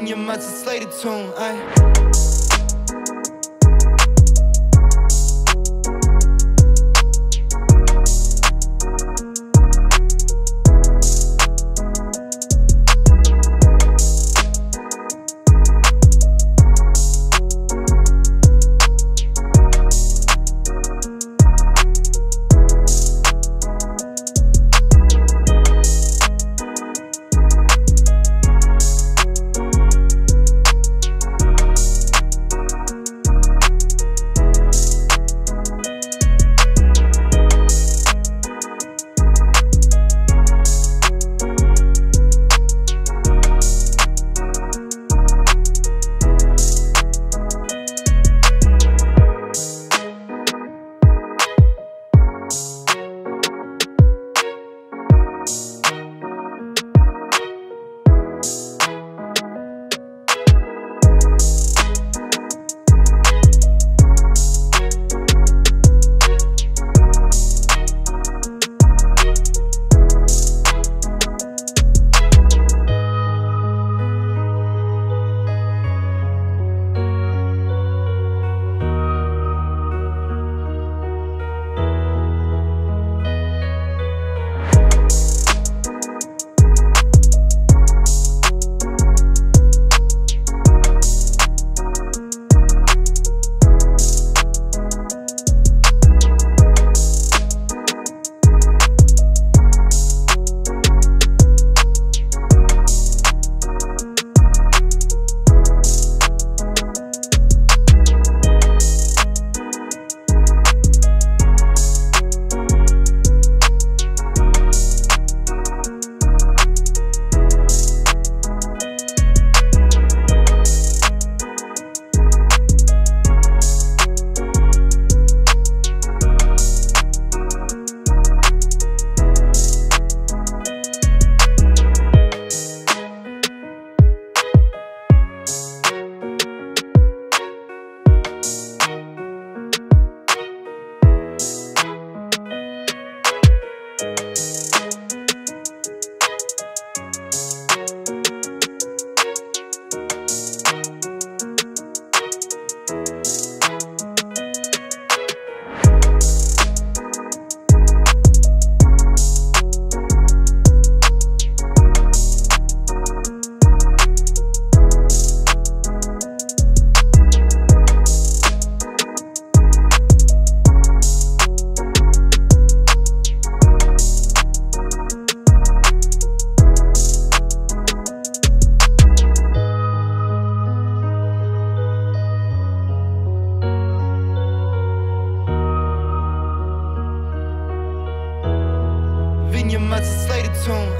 Vinha massa slated tune, ay. Tune.